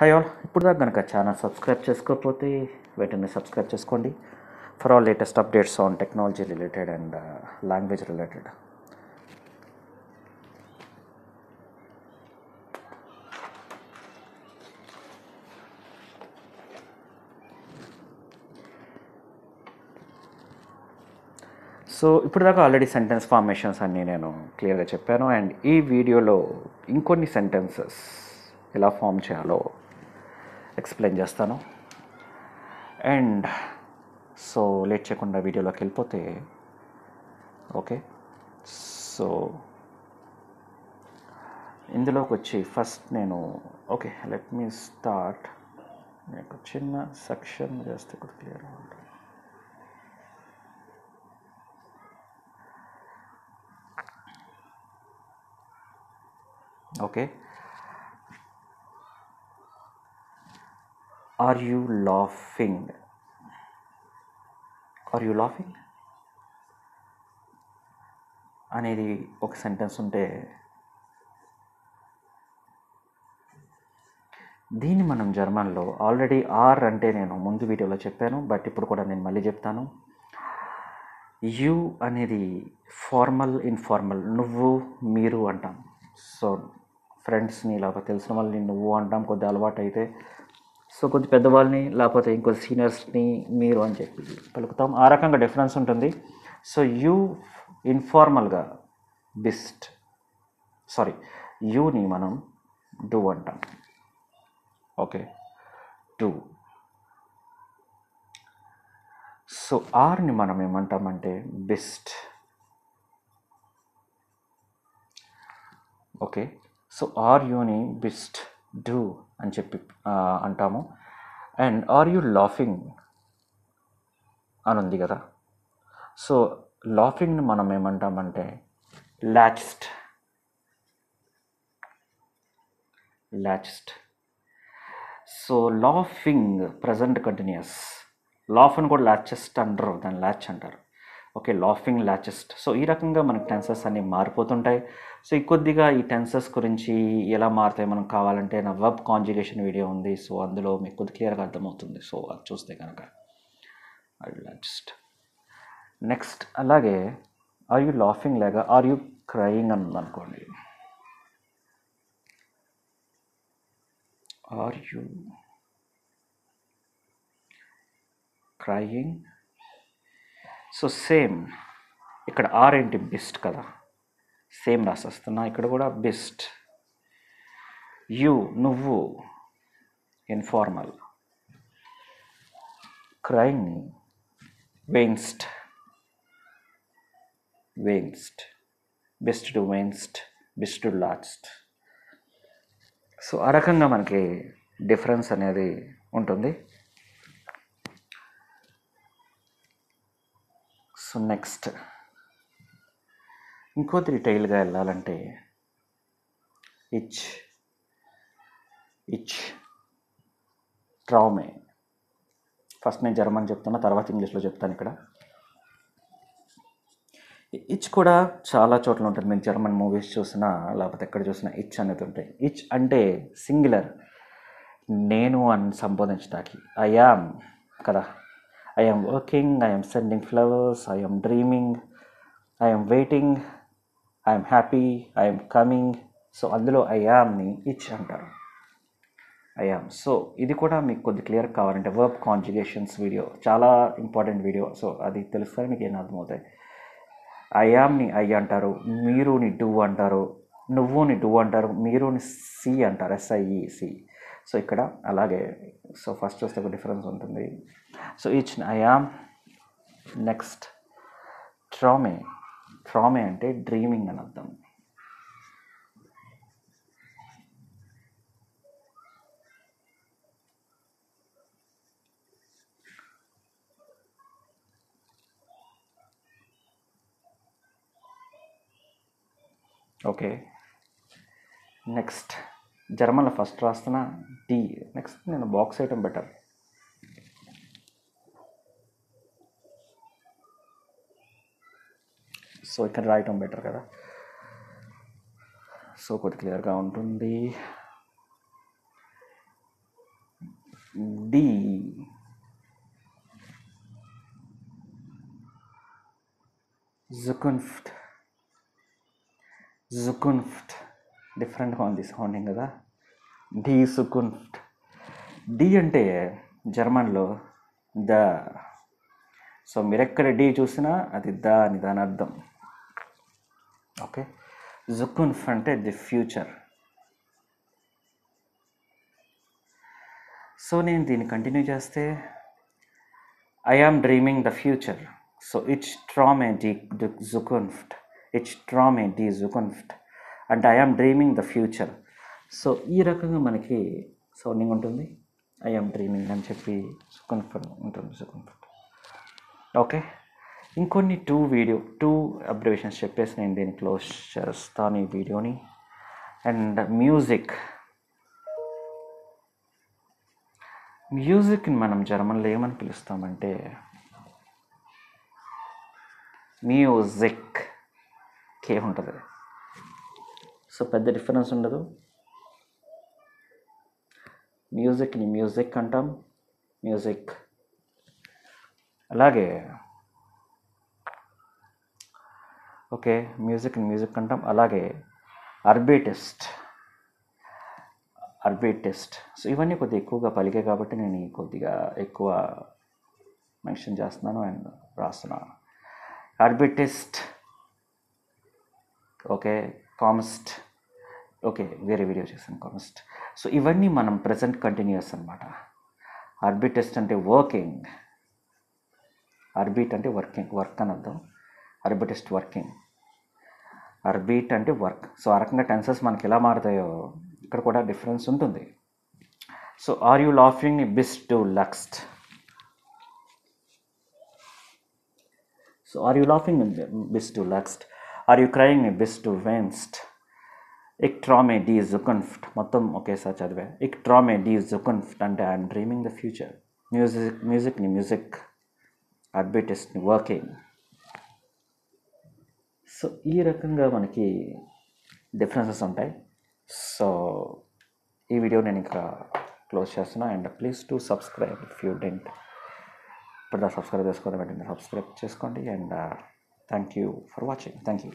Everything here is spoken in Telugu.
హాయ్ ఆల్ ఇప్పుడు దాకా కనుక ఛానల్ సబ్స్క్రైబ్ చేసుకోకపోతే వెంటనే సబ్స్క్రైబ్ చేసుకోండి. For all latest updates on technology related and language related so ఇప్పుడు దాకా ఆల్రెడీ సెంటెన్స్ ఫార్మేషన్స్ అన్నీ నేను క్లియర్గా చెప్పాను. అండ్ ఈ వీడియోలో ఇంకొన్ని సెంటెన్సెస్ ఎలా ఫామ్ చేయాలో ఎక్స్ప్లెయిన్ చేస్తాను. అండ్ సో లేట్ చేయకుండా వీడియోలోకి వెళ్ళిపోతే ఓకే? సో ఇందులోకి వచ్చి ఫస్ట్ నేను ఓకే లెట్ మీ స్టార్ట్ నేను చిన్న సెక్షన్ చేస్తే కూడా క్లియర్ ఉంటుంది. Okay? Are you laughing are you laughing అనేది ఒక సెంటెన్స్ ఉంటే దీన్ని మనం జర్మన్లో ఆల్రెడీ ఆర్ అంటే నేను ముందు వీడియోలో చెప్పాను బట్ ఇప్పుడు కూడా నేను మళ్ళీ చెప్తాను. యు అనేది ఫార్మల్ ఇన్ఫార్మల్ నువ్వు మీరు అంటాం. సో ఫ్రెండ్స్ని లేకపోతే తెలిసిన వాళ్ళని నువ్వు అంటాం కొద్ది అలవాటు అయితే సో కొద్ది పెద్దవాళ్ళని లేకపోతే ఇంకొద్ది సీనియర్స్ని మీరు అని చెప్పి పలుకుతాం. ఆ రకంగా డిఫరెన్స్ ఉంటుంది. సో యూ ఇన్ఫార్మల్గా బిస్ట్ సారీ యూని మనం డూ అంటాం. Okay do. సో ఆర్ని మనం ఏమంటామంటే బెస్ట్. ఓకే సో ఆర్ యూని బెస్ట్ డూ. అని చెప్పి అంటాము. And are you laughing? అని ఉంది కదా. సో లాఫింగ్ని మనం ఏమంటామంటే లాచ్స్ట్. లాచ్స్ట్. So laughing present continuous. Laugh అని కూడా లాచెస్ట్ అంటారు దాన్ని లాచ్ అంటారు. ఓకే లాఫింగ్ లాచెస్ట్ సో ఈ రకంగా మనకి టెన్సెస్ అన్నీ మారిపోతుంటాయి. సో ఈ కొద్దిగా ఈ టెన్సెస్ గురించి ఎలా మారుతాయి? మనం కావాలంటే నా వెబ్ కాంజుగేషన్ వీడియో ఉంది. సో అందులో మీకు కొద్ది క్లియర్గా అర్థమవుతుంది. సో అది చూస్తే కనుక లాచెస్ట్ నెక్స్ట్ అలాగే ఆర్ యూ లాఫింగ్ లేక ఆర్ యూ క్రయింగ్ అని ఉందనుకోండి are you crying so same ఇక్కడ ఆర్ ఏంటి బెస్ట్ కదా? సేమ్ రాసేస్తున్నా. ఇక్కడ కూడా బెస్ట్. యు నువ్వు ఇన్ఫార్మల్. క్రైమ్ వెయిన్స్ట్ వెయిన్స్ట్ బెస్ట్ టు వెయిన్స్ట్ బెస్ట్ టు లాస్ట్ సో ఆ రకంగా మనకి డిఫరెన్స్ అనేది ఉంటుంది. సో నెక్స్ట్ ఇంకో రిటైల్గా వెళ్ళాలంటే ఇచ్ ఇచ్ ట్రామే. ఫస్ట్ నేను జర్మన్ చెప్తున్నా తర్వాత ఇంగ్లీష్లో చెప్తాను ఇక్కడ. ఇచ్ కూడా చాలా చోట్ల ఉంటుంది. మీరు జర్మన్ మూవీస్ చూసినా లేకపోతే ఎక్కడ చూసినా ఇచ్ అనేది ఉంటాయి. ఇచ్ అంటే సింగులర్. నేను అని సంబోధించడానికి ఐ యామ్ కదా? I am working I am sending flowers I am dreaming I am waiting I am happy I am coming so అందులో ఐ యామ్ని ఇచ్ అంటారు. ఐ యామ్ సో ఇది కూడా మీకు కొద్ది క్లియర్ కావాలంటే వర్బ్ కాంజుగేషన్స్ వీడియో చాలా ఇంపార్టెంట్ వీడియో సో అది తెలుస్తుంది మీకు ఏం అర్థమవుతాయి. ఐ యామ్ని ఐ అంటారు మీరుని డూ అంటారు నువ్వుని డూ అంటారు మీరుని సి అంటారు ఎస్ఐఈ సి సో ఇక్కడ అలాగే సో ఫస్ట్ వస్తే ఒక డిఫరెన్స్ ఉంటుంది. సో ఈచ్ ఐ యామ్ నెక్స్ట్ ట్రామే ట్రామే అంటే డ్రీమింగ్ అని అర్థం. ఓకే నెక్స్ట్ జర్మన్లో ఫస్ట్ రాస్తున్న టీ. నెక్స్ట్ నేను బాక్స్ ఐటమ్ బెటర్ సో ఇక్కడ రాయటం బెటర్ కదా. సో కొద్ది క్లియర్గా ఉంటుంది. డి జుకున్ఫ్ట్ జుకున్ఫ్ట్ డిఫరెంట్గా ఉంది సౌండింగ్ కదా. డి సుకున్ఫ్ట్ డి అంటే జర్మన్లో ద. సో మీరు ఎక్కడ డి చూసినా అది ద అని దాని అర్థం. ఓకే. జుకున్ఫ్ అంటే ది ఫ్యూచర్. సో నేను దీన్ని కంటిన్యూ చేస్తే I am dreaming the future. So it's ట్రామే డి జుకున్ఫ్ట్ ఇట్స్ ట్రామే డి జుకున్ఫ్ట్ and I am dreaming the future so ఈ రకంగా మనకి సౌండింగ్ ఉంటుంది. ఐ ఆమ్ డ్రీమింగ్ అని చెప్పి సుకన్ఫర్ ఉంటుంది సుకున్ఫ్ట్ ఓకే ఇంకొన్ని టూ వీడియో టూ అబ్జర్వేషన్స్ చెప్పేసి నేను దీన్ని క్లోజ్ చేస్తాను ఈ వీడియోని అండ్ మ్యూజిక్ మ్యూజిక్ని మనం జర్మన్లో ఏమని పిలుస్తామంటే మ్యూజిక్ కే ఉంటుంది. సో పెద్ద డిఫరెన్స్ ఉండదు. మ్యూజిక్ని మ్యూజిక్ అంటాం. మ్యూజిక్ అలాగే ఓకే మ్యూజిక్ని మ్యూజిక్ అంటాం. అలాగే అర్బిటిస్ట్ అర్బిటిస్ట్ సో ఇవన్నీ కొద్దిగా ఎక్కువగా పలికే కాబట్టి నేను కొద్దిగా ఎక్కువ మెన్షన్ చేస్తున్నాను అండ్ రాస్తున్నాను. అర్బిటిస్ట్ ఓకే కామిస్ట్ ఓకే వేరే వీడియో చేశాను కామస్ట్ సో ఇవన్నీ మనం ప్రజెంట్ కంటిన్యూస్ అనమాట అర్బిటిస్ట్ అంటే వర్కింగ్ ఆర్బిట్ అంటే వర్కింగ్ వర్క్ అని అర్థం అర్బిటిస్ట్ వర్కింగ్ ఆర్బిట్ అంటే వర్క్ సో ఆ రకంగా టెన్సెస్ మనకి ఎలా మారుతాయో ఇక్కడ కూడా డిఫరెన్స్ ఉంటుంది. సో ఆర్ యూ లాఫింగ్ బిస్ టు లక్స్ట్ సో ఆర్ యూ లాఫింగ్ బిస్ టు లక్స్ట్ ఆర్ యూ క్రయింగ్ బిస్ టు వెన్స్ట్ ఇక్ ట్రామే డీ జుకన్ఫ్ట్ మొత్తం ఒకేసారి చదివా. ఇక్ ట్రామే డీ జుకన్ఫ్ట్ అంటే I'm dreaming the future music మ్యూజిక్ని music అడ్బిటిస్ట్ని వర్కింగ్ సో ఈ రకంగా మనకి డిఫరెన్సెస్ ఉంటాయి. సో ఈ వీడియో నేను ఇంకా క్లోజ్ చేస్తున్నా. And please to subscribe if you didn't ఇప్పుడు సబ్స్క్రైబ్ చేసుకోవడం వెంటనే సబ్స్క్రైబ్ చేసుకోండి. And thank you for watching thank you